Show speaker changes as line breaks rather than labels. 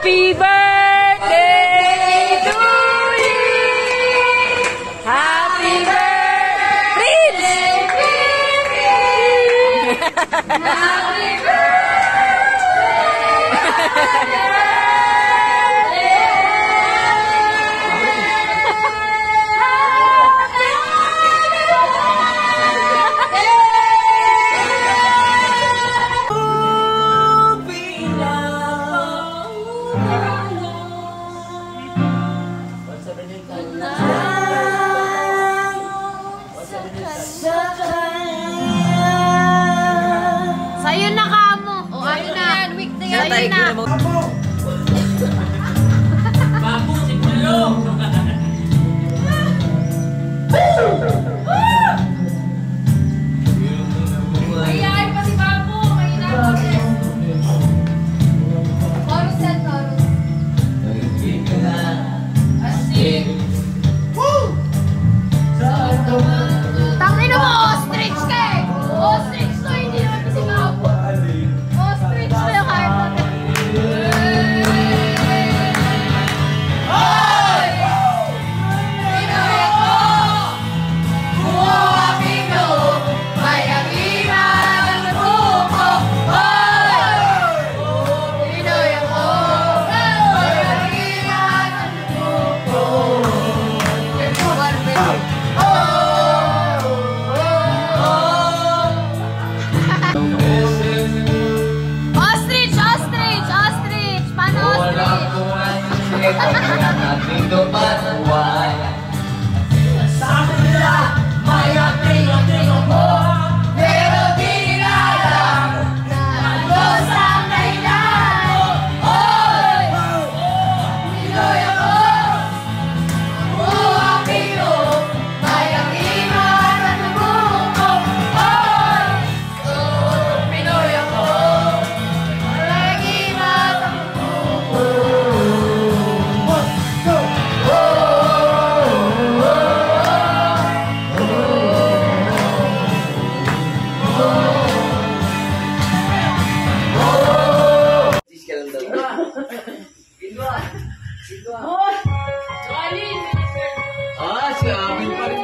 Happy birthday to you. Happy birthday. Prince. めでとうございます。
आज आप इन